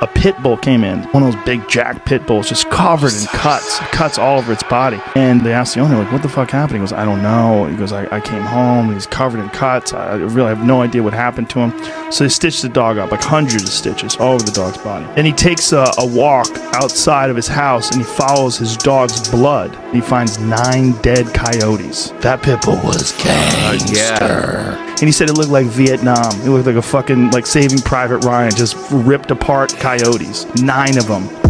a pit bull came in, one of those big jack pit bulls, just covered in cuts, cuts all over its body. And they asked the owner, like, what the fuck happened? He goes, I don't know. He goes, I, I came home, and he's covered in cuts. I really have no idea what happened to him. So they stitched the dog up, like hundreds of stitches all over the dog's body. And he takes a, a walk outside of his house and he follows his dog's blood. He finds nine dead coyotes. That pit bull was gangster. And he said it looked like Vietnam. It looked like a fucking like Saving Private Ryan, just ripped apart coyotes. Nine of them.